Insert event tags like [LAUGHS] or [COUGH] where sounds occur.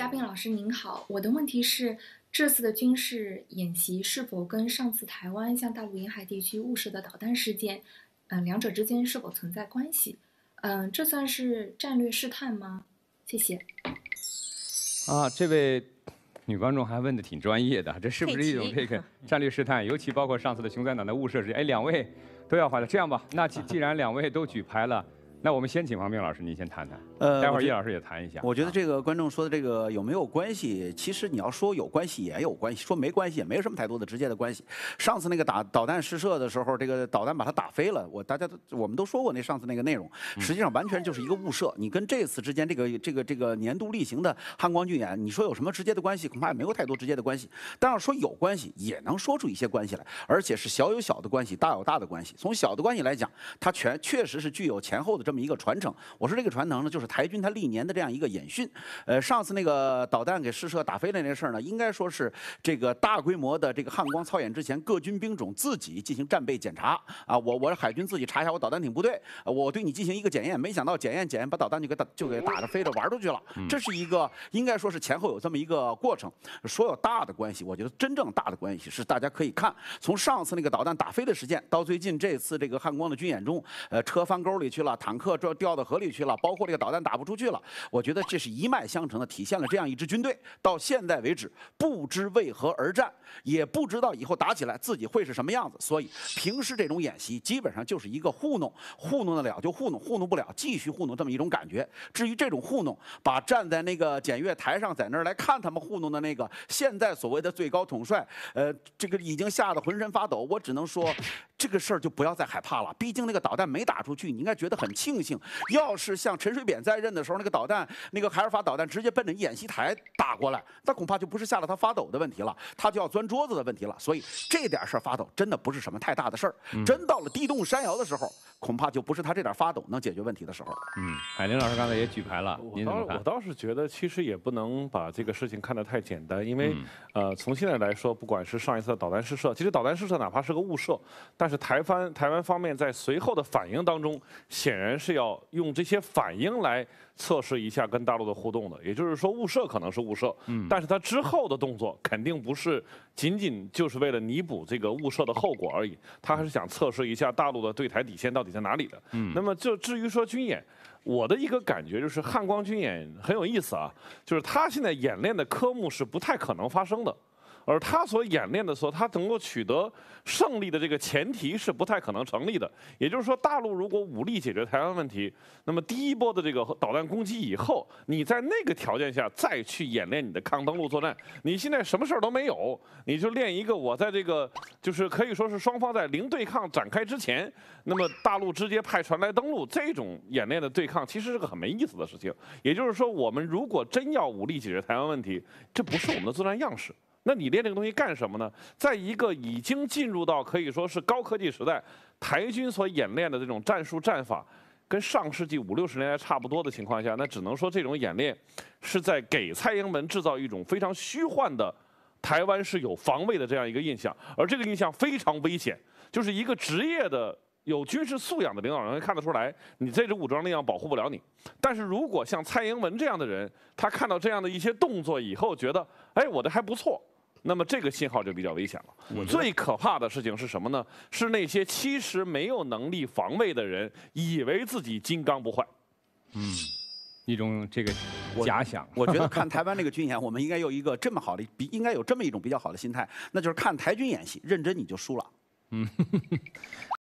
嘉宾老师您好，我的问题是，这次的军事演习是否跟上次台湾向大陆沿海地区误射的导弹事件，嗯、两者之间是否存在关系？嗯、这算是战略试探吗？谢谢。啊，这位女观众还问的挺专业的，这是不是一种这个 [LAUGHS] 战略试探？尤其包括上次的熊仔党的误射事件，哎，两位都要回来。这样吧，那既 [LAUGHS] 既然两位都举牌了，那我们先请王明老师您先谈谈，呃待会儿叶老师也谈一下。我觉得这个观众说的这个有没有关系？其实你要说有关系也有关系，说没关系也没有什么太多的直接的关系。上次那个打导弹试射的时候，这个导弹把它打飞了，我大家都我们都说过那上次那个内容，实际上完全就是一个误射。你跟这次之间这个这个这个年度例行的汉光军演，你说有什么直接的关系？恐怕也没有太多直接的关系。但要说有关系，也能说出一些关系来，而且是小有小的关系，大有大的关系。从小的关系来讲，它全确实是具有前后的这么一个传承。我说这个传承呢，就是台军它历年的这样一个演训。呃，上次那个导弹给试射打飞了那事儿呢，应该说是这个大规模的这个汉光操演之前，各军兵种自己进行战备检查啊。我我是海军自己查一下我导弹艇部队，呃我对你进行一个检验，没想到检验检验把导弹就给打就给打着飞着玩出去了。这是一个应该说是前后有这么一个过程。说有大的关系，我觉得真正大的关系是大家可以看，从上次那个导弹打飞的事件到最近这次这个汉光的军演中，呃，车翻沟里去了，坦克掉掉到河里去了，包括这个导弹打不出去了，我觉得这是一脉相承的，体现了这样一支军队到现在为止不知为何而战，也不知道以后打起来自己会是什么样子。所以平时这种演习基本上就是一个糊弄，糊弄得了就糊弄，糊弄不了继续糊弄这么一种感觉。至于这种糊弄，把站在那个检阅台上在那儿来看他们糊弄的那个现在所谓的最高统帅，呃，这个已经吓得浑身发抖。我只能说，这个事儿就不要再害怕了。毕竟那个导弹没打出去，你应该觉得很庆幸。要是像陈水扁在任的时候，那个导弹，那个海尔法导弹直接奔着演习台打过来，那恐怕就不是吓得他发抖的问题了，他就要钻桌子的问题了。所以这点事儿发抖真的不是什么太大的事儿。真到了地动山摇的时候，恐怕就不是他这点发抖能解决问题的时候。嗯，海林老师刚才也举牌了，我您怎么看？倒我倒是觉得，其实也不能把这个事情看得太简单，因为、嗯呃，从现在来说，不管是上一次的导弹试射，其实导弹试射哪怕是个误射，但是台湾台湾方面在随后的反应当中，显然是要用这些反应来测试一下跟大陆的互动的。也就是说，误射可能是误射，嗯但是它之后的动作肯定不是仅仅就是为了弥补这个误射的后果而已，他还是想测试一下大陆的对台底线到底在哪里的。嗯那么就至于说军演。我的一个感觉就是汉光军演很有意思啊，就是他现在演练的科目是不太可能发生的，而他所演练的时候，他能够取得胜利的这个前提是不太可能成立的。也就是说，大陆如果武力解决台湾问题，那么第一波的这个导弹攻击以后，你在那个条件下再去演练你的抗登陆作战，你现在什么事儿都没有，你就练一个我在这个就是可以说是双方在零对抗展开之前，那么大陆直接派船来登陆，这种演练的对抗其实是个很没意思的事情。也就是说，我们如果真要武力解决台湾问题，这不是我们的作战样式。那你练这个东西干什么呢？在一个已经进入到可以说是高科技时代，台军所演练的这种战术战法，跟上世纪五六十年代差不多的情况下，那只能说这种演练是在给蔡英文制造一种非常虚幻的台湾是有防卫的这样一个印象，而这个印象非常危险，就是一个职业的。有军事素养的领导人会看得出来，你这支武装力量保护不了你。但是如果像蔡英文这样的人，他看到这样的一些动作以后，觉得，哎，我的还不错，那么这个信号就比较危险了。最可怕的事情是什么呢？是那些其实没有能力防卫的人，以为自己金刚不坏。嗯一种这个假想。我觉得看台湾这个军演，我们应该有一个这么好的比，应该有这么一种比较好的心态，那就是看台军演习，认真你就输了。